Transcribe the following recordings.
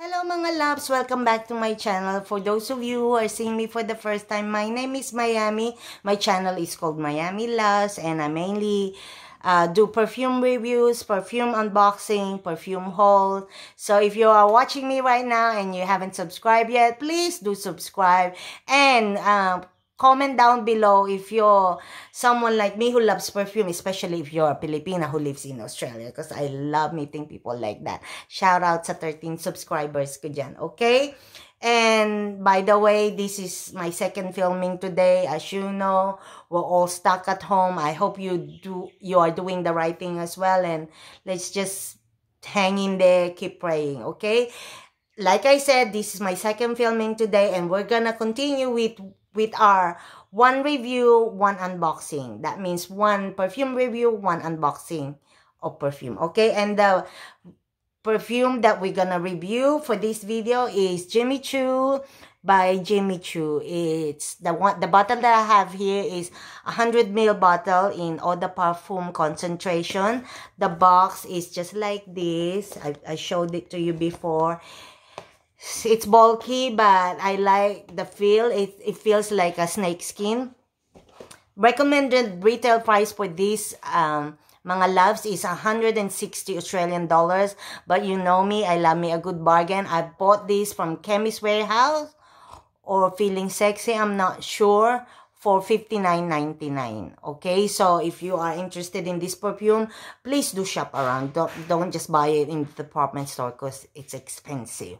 Hello mga loves! Welcome back to my channel. For those of you who are seeing me for the first time, my name is Miami. My channel is called Miami Loves and I mainly uh, do perfume reviews, perfume unboxing, perfume haul. So if you are watching me right now and you haven't subscribed yet, please do subscribe and uh, comment down below if you're someone like me who loves perfume, especially if you're a Filipina who lives in Australia because I love meeting people like that. Shout out sa 13 subscribers ko dyan, okay? And by the way, this is my second filming today. As you know, we're all stuck at home. I hope you do you are doing the right thing as well. And let's just hang in there, keep praying, okay? Like I said, this is my second filming today, and we're gonna continue with with our one review, one unboxing. That means one perfume review, one unboxing of perfume. Okay, and the perfume that we're gonna review for this video is Jimmy Choo by Jimmy Choo. It's the one the bottle that I have here is a hundred ml bottle in eau de parfum concentration. The box is just like this. I, I showed it to you before it's bulky, but I like the feel. It, it feels like a snake skin. Recommended retail price for this um, mga loves is 160 Australian dollars. But you know me, I love me a good bargain. I bought this from Chemist Warehouse or Feeling Sexy, I'm not sure for $59.99. Okay, so if you are interested in this perfume, please do shop around. Don't, don't just buy it in the department store because it's expensive.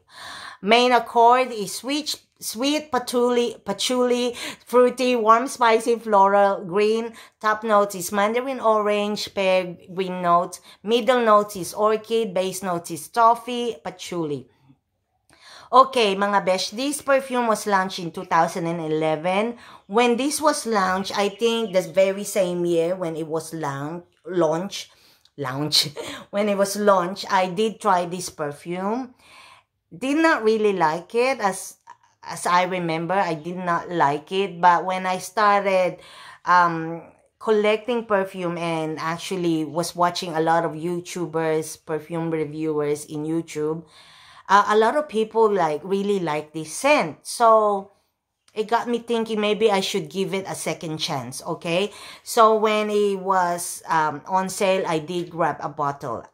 Main accord is sweet, sweet patchouli, patchouli, fruity, warm, spicy, floral, green. Top notes is mandarin orange, pear, green notes. Middle notes is orchid, base notes is toffee, patchouli. Okay, mga besh, this perfume was launched in 2011. When this was launched, I think the very same year when it was launched, launch, launch, when it was launched, I did try this perfume. Did not really like it as as I remember. I did not like it, but when I started um collecting perfume and actually was watching a lot of YouTubers, perfume reviewers in YouTube, uh, a lot of people like really like this scent. So it got me thinking maybe I should give it a second chance. Okay. So when it was um, on sale, I did grab a bottle.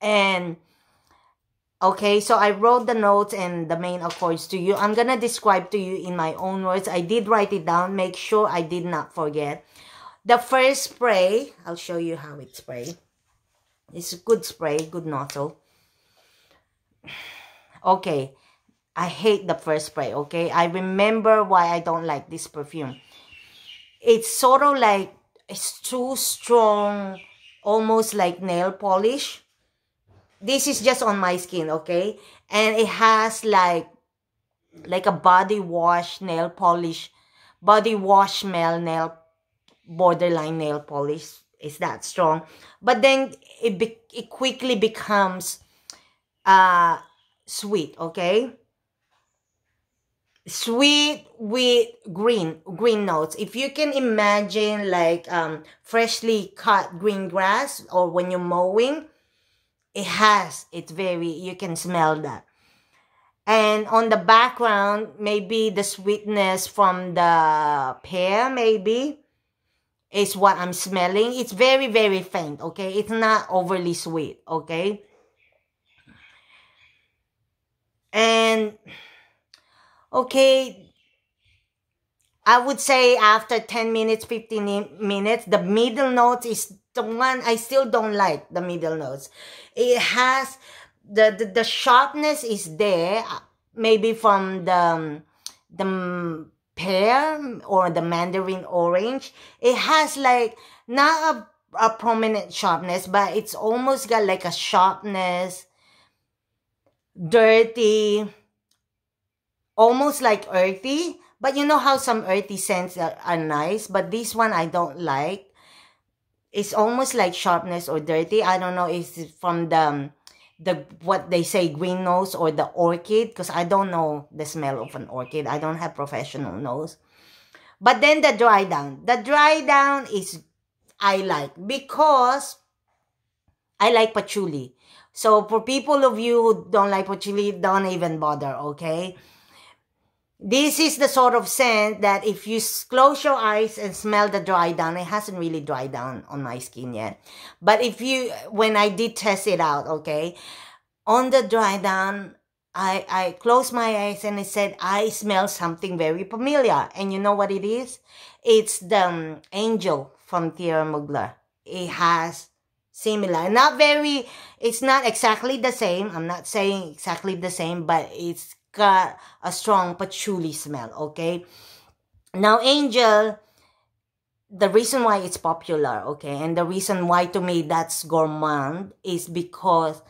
And okay, so I wrote the notes and the main accords to you. I'm to describe to you in my own words. I did write it down. Make sure I did not forget. The first spray, I'll show you how it spray. It's a good spray, good nozzle. Okay, I hate the first spray, okay? I remember why I don't like this perfume. It's sort of like, it's too strong, almost like nail polish. This is just on my skin, okay? And it has like, like a body wash nail polish, body wash smell nail, borderline nail polish. It's that strong. But then it, be, it quickly becomes uh, sweet, okay? Sweet with green, green notes. If you can imagine like um, freshly cut green grass or when you're mowing, it has, it's very, you can smell that. And on the background, maybe the sweetness from the pear, maybe, is what I'm smelling. It's very, very faint, okay? It's not overly sweet, okay? And okay, I would say after 10 minutes, 15 minutes, the middle note is the one I still don't like the middle notes. It has the, the, the sharpness is there, uh, maybe from the, um, the pear or the mandarin orange. It has like not a, a prominent sharpness, but it's almost got like a sharpness dirty, almost like earthy. But you know how some earthy scents are, are nice, but this one I don't like. It's almost like sharpness or dirty. I don't know if it's from the um, the what they say green notes or the orchid because I don't know the smell of an orchid. I don't have professional nose. But then the dry down. The dry down is I like because I like patchouli. So for people of you who don't like patchouli, don't even bother, okay? This is the sort of scent that if you close your eyes and smell the dry down, it hasn't really dried down on my skin yet. But if you, when I did test it out, okay, on the dry down, I, I closed my eyes and it said, I smell something very familiar. And you know what it is? It's the um, angel from Thierry Mugler. It has similar, not very, it's not exactly the same. I'm not saying exactly the same, but it's got a strong patchouli smell, okay? Now, Angel, the reason why it's popular, okay, and the reason why to me that's gourmand is because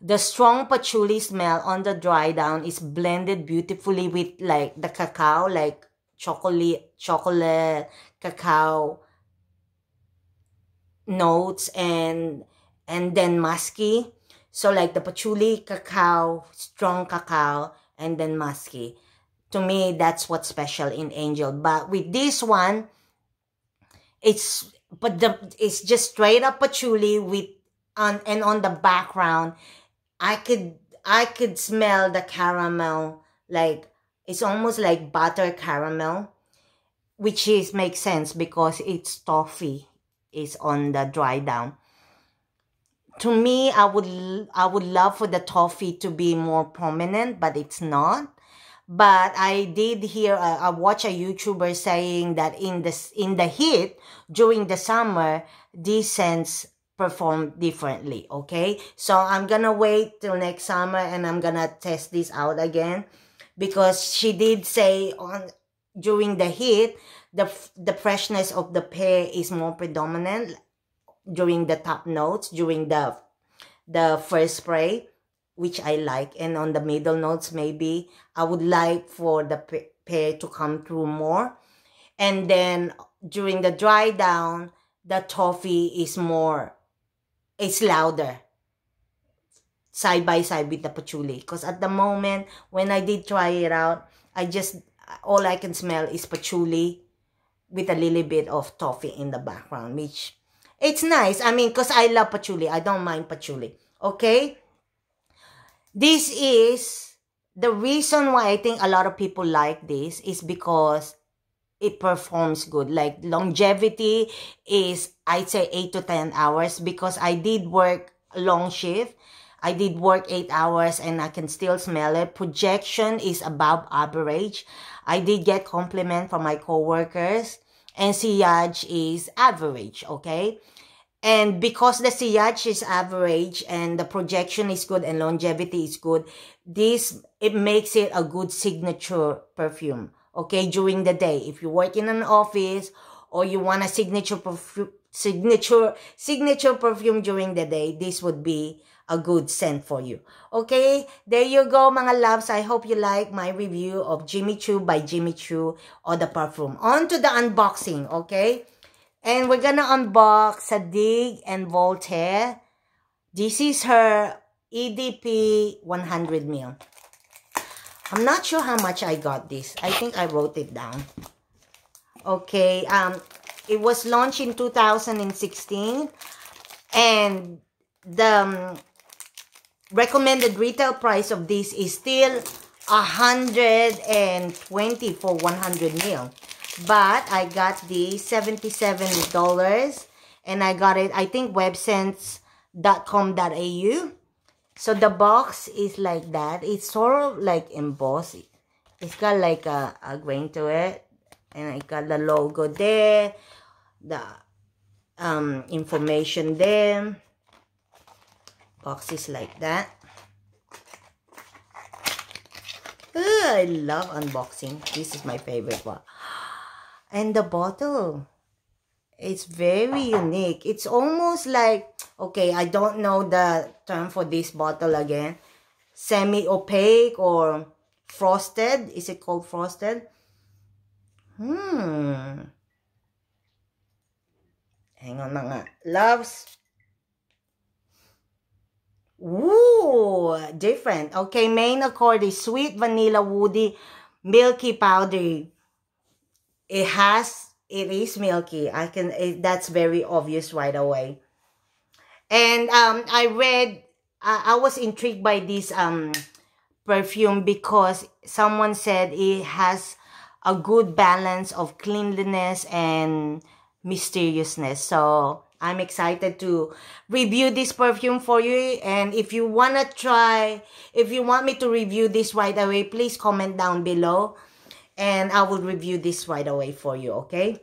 the strong patchouli smell on the dry down is blended beautifully with like the cacao, like chocolate, chocolate, cacao notes and and then musky. So like the patchouli, cacao, strong cacao, and then musky. To me, that's what's special in Angel. But with this one, it's but the it's just straight up patchouli with on and on the background, I could I could smell the caramel like it's almost like butter caramel, which is makes sense because it's toffee is on the dry down. To me i would i would love for the toffee to be more prominent but it's not. But i did hear uh, i watch a youtuber saying that in the in the heat during the summer these scents perform differently okay? So i'm gonna wait till next summer and i'm gonna test this out again because she did say on during the heat the the freshness of the pear is more predominant during the top notes during the the first spray which I like. And on the middle notes maybe I would like for the pear to come through more. And then during the dry down the toffee is more it's louder. Side by side with the patchouli. Because at the moment when I did try it out I just all I can smell is patchouli with a little bit of toffee in the background, which it's nice. I mean, because I love patchouli. I don't mind patchouli. Okay? This is the reason why I think a lot of people like this is because it performs good. Like longevity is, I'd say 8 to 10 hours because I did work long shift. I did work 8 hours and I can still smell it. Projection is above average. I did get compliment from my coworkers and sillage is average, okay? And because the sillage is average and the projection is good and longevity is good, this, it makes it a good signature perfume, okay? During the day, if you work in an office or you want a signature perfume, signature, signature perfume during the day, this would be a good scent for you. Okay, there you go mga loves. I hope you like my review of Jimmy Choo by Jimmy Choo eau de parfum. On to the unboxing, okay? And we're gonna unbox Zadig and Voltaire. This is her EDP 100 ml. I'm not sure how much I got this. I think I wrote it down. Okay, um, it was launched in 2016 and the um, recommended retail price of this is still 120 for 100 mil. But I got the $77 and I got it, I think, websense.com.au. So the box is like that. It's sort of like embossed. It's got like a, a grain to it. And I got the logo there. The um, information there boxes like that. I love unboxing. This is my favorite one. And the bottle. It's very unique. It's almost like, okay, I don't know the term for this bottle again. Semi-opaque or frosted. Is it called frosted? Hmm. Hang on mga loves. Ooh, different. Okay, main accord is sweet vanilla woody milky powdery. It has, it is milky. I can, it, that's very obvious right away. And um, I read I, I was intrigued by this um perfume because someone said it has a good balance of cleanliness and mysteriousness. So I'm excited to review this perfume for you. And if you want to try, if you want me to review this right away, please comment down below. And I will review this right away for you, okay?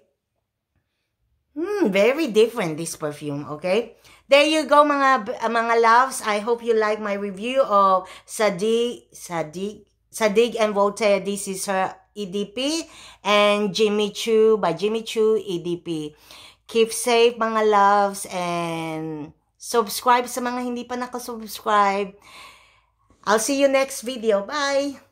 Hmm, very different this perfume, okay? There you go mga mga loves. I hope you like my review of Zadig Zadig Zadig and Voltaire. This is her EDP and Jimmy Choo by Jimmy Choo EDP. Keep safe mga loves and subscribe sa mga hindi pa nakasubscribe. I'll see you next video. Bye!